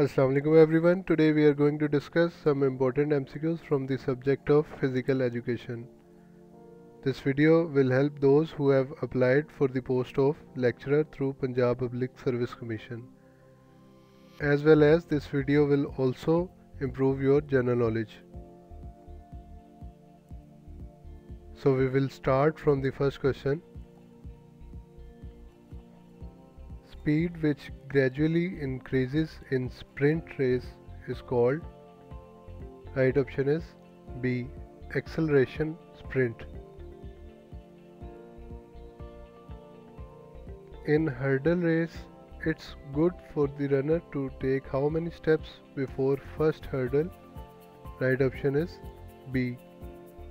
Assalamualaikum everyone. Today we are going to discuss some important MCQs from the subject of physical education. This video will help those who have applied for the post of lecturer through Punjab Public Service Commission. As well as this video will also improve your general knowledge. So we will start from the first question. Speed which gradually increases in sprint race is called right option is B acceleration sprint. In hurdle race it's good for the runner to take how many steps before first hurdle. Right option is B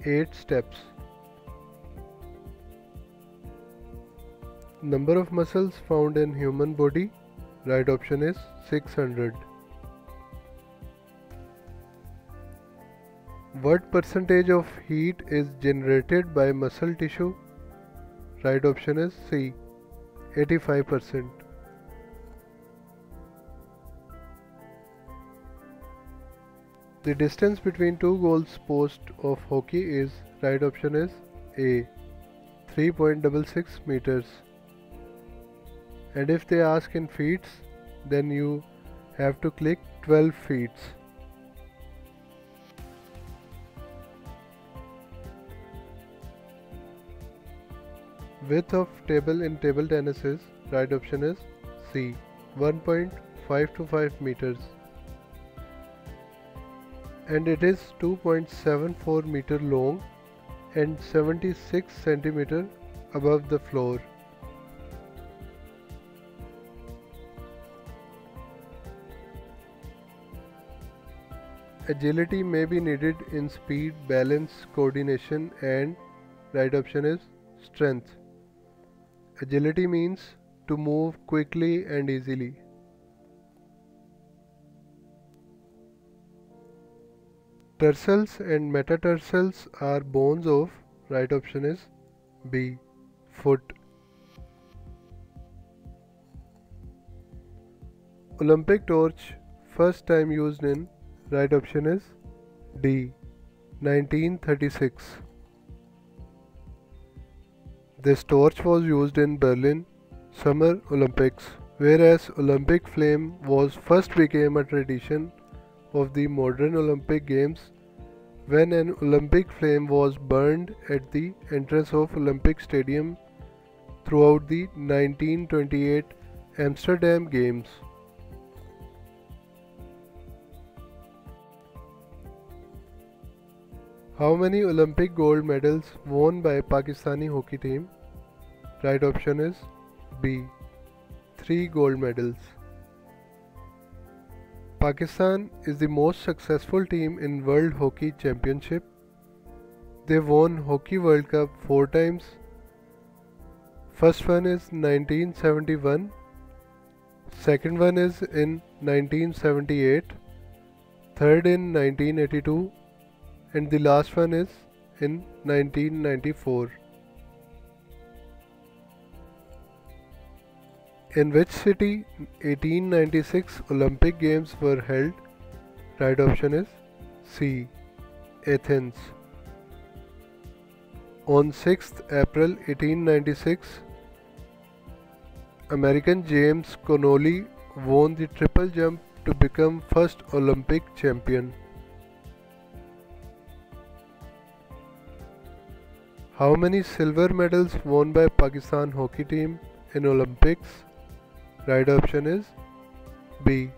8 steps Number of muscles found in human body? Right option is 600. What percentage of heat is generated by muscle tissue? Right option is C. 85%. The distance between two goals post of hockey is right option is A 3.66 meters and if they ask in feet then you have to click 12 feet width of table in table tennis is right option is C 1.525 meters. And it is 2.74 meter long and 76 centimeter above the floor Agility may be needed in speed, balance, coordination and right option is strength. Agility means to move quickly and easily. Tarsals and metatarsals are bones of right option is B. Foot. Olympic torch first time used in Right option is D. 1936. This torch was used in Berlin Summer Olympics, whereas Olympic flame was first became a tradition of the modern Olympic Games when an Olympic flame was burned at the entrance of Olympic Stadium throughout the 1928 Amsterdam Games. How many Olympic gold medals won by Pakistani hockey team? Right option is B. 3 gold medals. Pakistan is the most successful team in World Hockey Championship. They won Hockey World Cup 4 times. First one is 1971. Second one is in 1978. Third in 1982 and the last one is in 1994. In which city 1896 Olympic Games were held? Right option is C. Athens. On 6th April 1896, American James Connolly won the triple jump to become first Olympic champion. How many silver medals won by Pakistan hockey team in Olympics? Right option is B.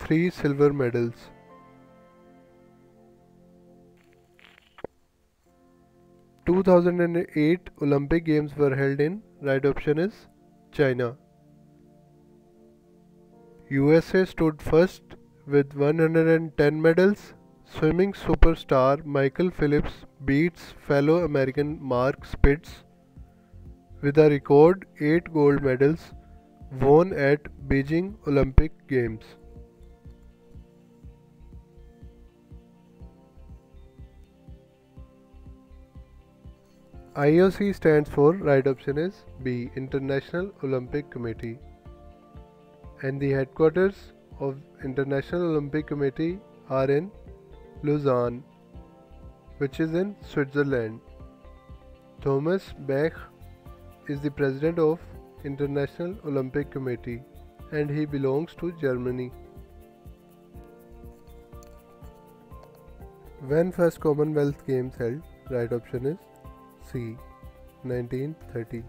3 silver medals. Two thousand and eight Olympic Games were held in right option is China. USA stood first with 110 medals Swimming superstar Michael Phelps beats fellow American Mark Spitz with a record 8 gold medals won at Beijing Olympic Games. IOC stands for right option is B International Olympic Committee and the headquarters of International Olympic Committee are in Lausanne, which is in Switzerland. Thomas Bach is the president of International Olympic Committee and he belongs to Germany. When first Commonwealth Games held? Right option is C. 1930.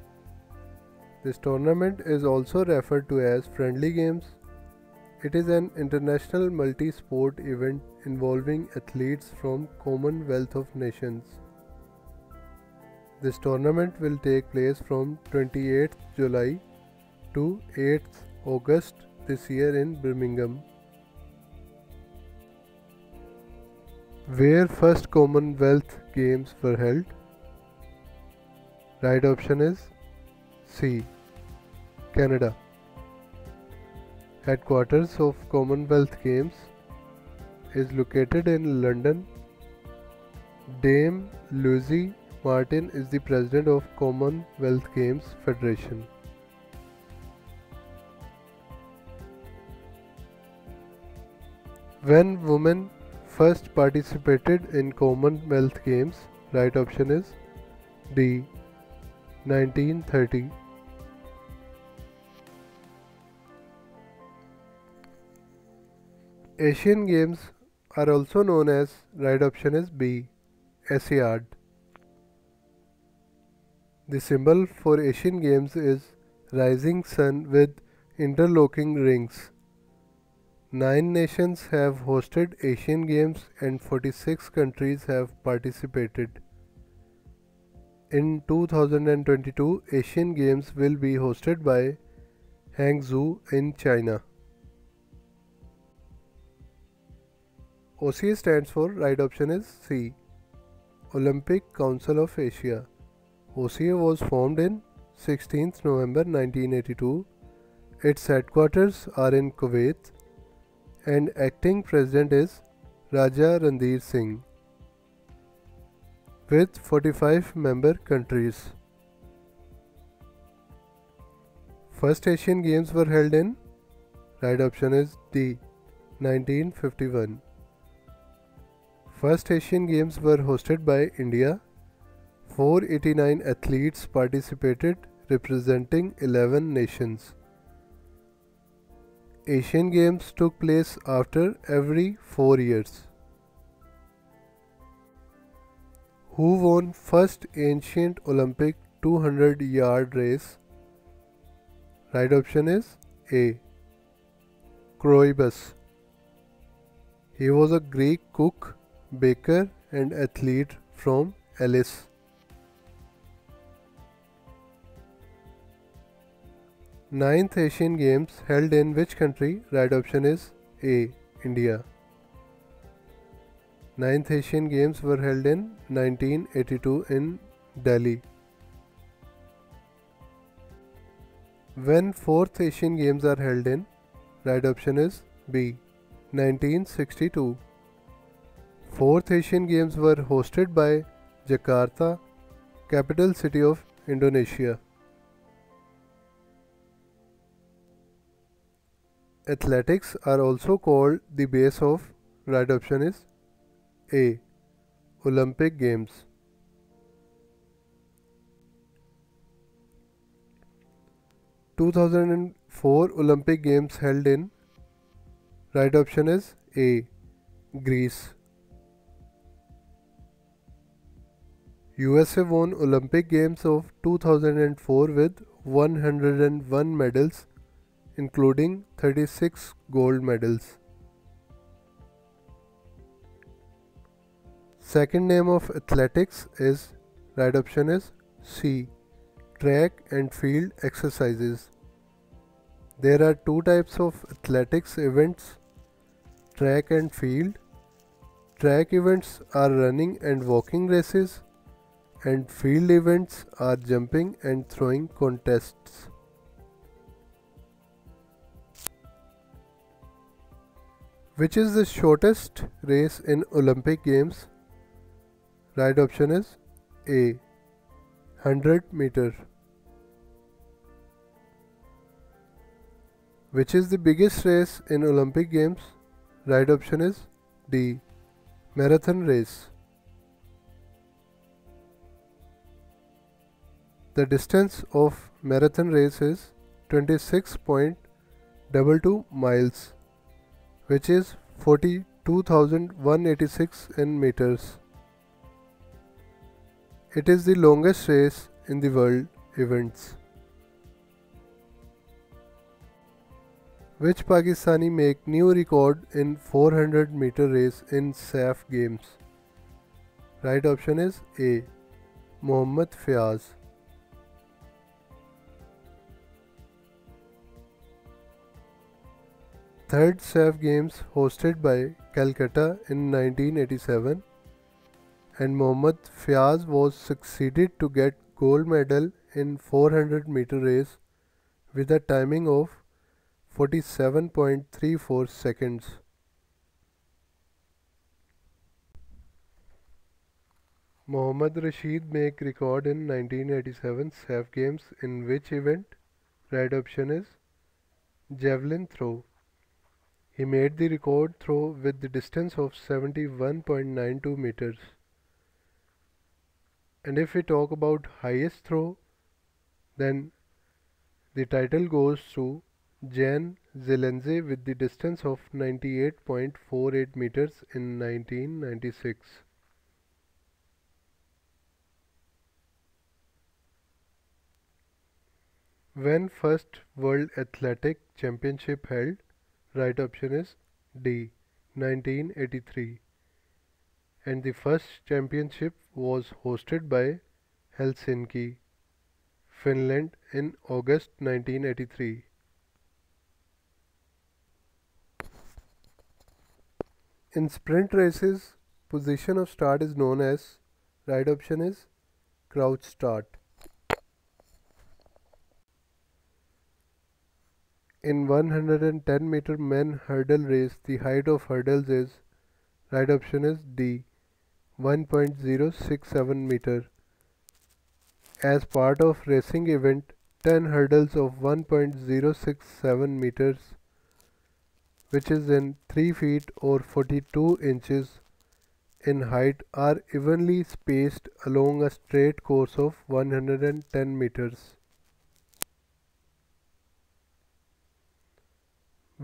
This tournament is also referred to as Friendly Games. It is an international multi sport event involving athletes from Commonwealth of Nations. This tournament will take place from 28th July to 8th August this year in Birmingham. Where first Commonwealth Games were held? Right option is C. Canada. Headquarters of Commonwealth Games is located in London. Dame Louise Martin is the president of Commonwealth Games Federation. When women first participated in Commonwealth Games, right option is D. 1930 Asian Games are also known as right option is B Asiad. The symbol for Asian Games is rising sun with interlocking rings. Nine nations have hosted Asian Games and 46 countries have participated. In 2022, Asian Games will be hosted by Hangzhou in China. OCA stands for right option is C. Olympic Council of Asia. OCA was formed in 16th November 1982. Its headquarters are in Kuwait and acting president is Raja Randhir Singh with 45 member countries. First Asian Games were held in right option is D 1951. First Asian Games were hosted by India. 489 athletes participated representing 11 nations. Asian Games took place after every 4 years. who won first ancient Olympic 200 yard race? Right option is A. Coroebus. He was a Greek cook, baker and athlete from Elis. Ninth Asian Games held in which country? Right option is A. India. Ninth Asian Games were held in 1982 in Delhi. When fourth Asian Games are held in, right option is B. 1962. Fourth Asian Games were hosted by Jakarta, capital city of Indonesia. Athletics are also called the base of right option is a. Olympic Games Two thousand and four Olympic Games held in right option is A. Greece USA won Olympic Games of 2004 with 101 medals including 36 gold medals. Second name of athletics is right option is C. Track and field exercises. There are two types of athletics events track and field. Track events are running and walking races, and field events are jumping and throwing contests. Which is the shortest race in Olympic Games? Right option is A 100 meter. Which is the biggest race in Olympic Games? Right option is D. Marathon race. The distance of marathon race is 26.22 miles, which is 42,186 in meters. It is the longest race in the world events. Which Pakistani make new record in 400 meter race in SAF games? Right option is A. Mohammad Fiaz. Third SAF Games hosted by Calcutta in 1987 and Mohammad Fiaz was succeeded to get gold medal in 400 meter race with a timing of 47.34 seconds. Mohammad Rashid make record in 1987 SAF Games in which event? Right option is javelin throw. He made the record throw with the distance of 71.92 meters. And if we talk about highest throw, then the title goes to Jan Zelezny with the distance of 98.48 meters in 1996. When first World Athletic Championship held? Right option is D. 1983. And the first championship was hosted by Helsinki, Finland in August 1983. In sprint races, position of start is known as right option is crouch start. In 110 meter men hurdle race, the height of hurdles is right option is D 1.067 meter. As part of racing event, 10 hurdles of 1.067 meters which is in 3 feet or 42 inches in height are evenly spaced along a straight course of 110 meters.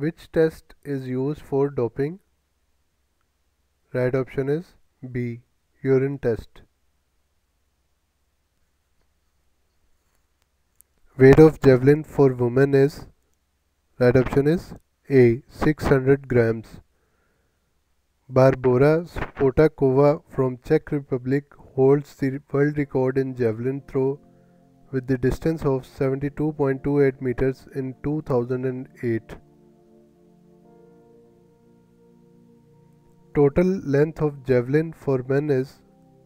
Which test is used for doping? Right option is B. Urine test. Weight of javelin for women is right option is A. 600 grams. Barbora Spotakova from Czech Republic holds the world record in javelin throw with the distance of 72.28 meters in 2008. Total length of javelin for men is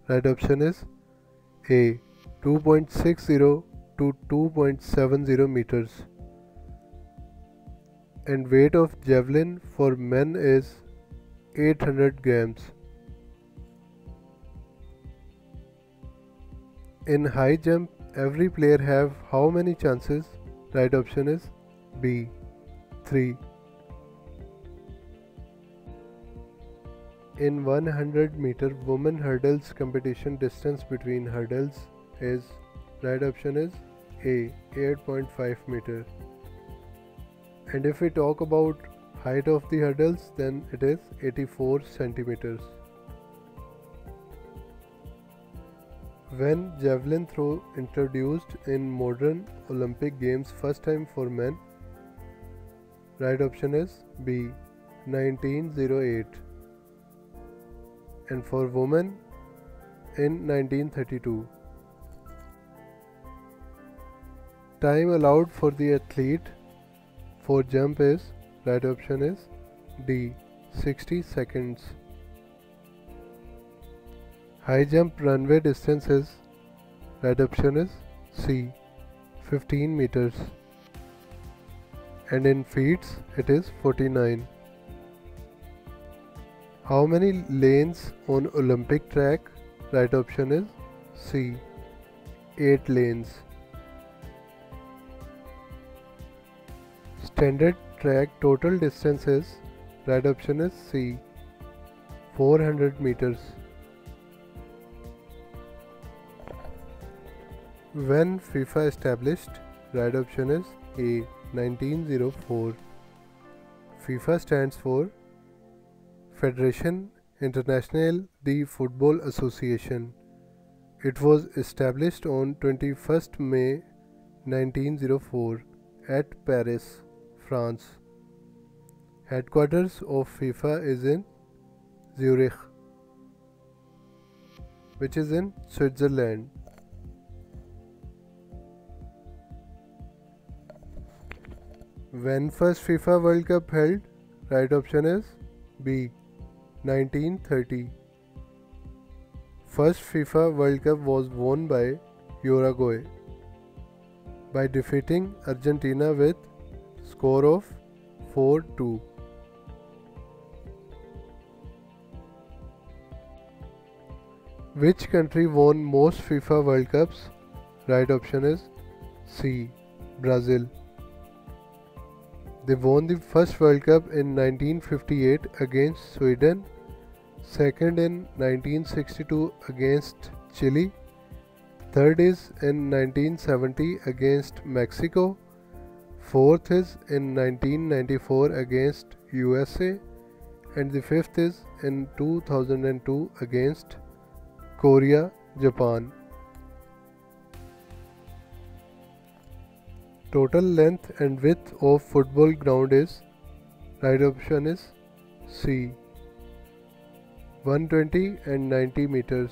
right option is A 2.60 to 2.70 meters and weight of javelin for men is 800 grams. In high jump every player have how many chances? Right option is B 3 In 100 meter women hurdles competition distance between hurdles is right option is A 8.5 meter. And if we talk about height of the hurdles then it is 84 centimeters. When javelin throw introduced in modern Olympic games first time for men right option is B 1908 and for women in 1932. Time allowed for the athlete for jump is right option is D 60 seconds. High jump runway distance is right option is C 15 meters and in feet it is 49. How many lanes on Olympic track? Right option is C. 8 lanes. Standard track total distance is? Right option is C 400 meters. When FIFA established? Right option is A 1904. FIFA stands for Federation Internationale de Football Association. It was established on 21st May 1904 at Paris, France. Headquarters of FIFA is in Zurich, which is in Switzerland. When first FIFA World Cup held? Right option is B. 1930. First FIFA World Cup was won by Uruguay by defeating Argentina with score of 4-2. Which country won most FIFA World Cups? Right option is C. Brazil. They won the first World Cup in 1958 against Sweden, second in 1962 against Chile, third is in 1970 against Mexico, fourth is in 1994 against USA, and the fifth is in 2002 against Korea, Japan. Total length and width of football ground is right option is C 120 and 90 meters.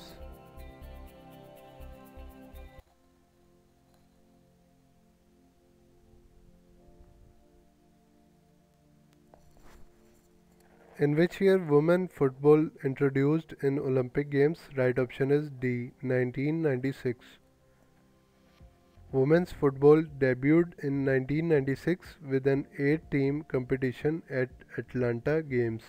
In which year women football introduced in Olympic Games? Right option is D 1996. Women's football debuted in 1996 with an 8 team competition at Atlanta Games.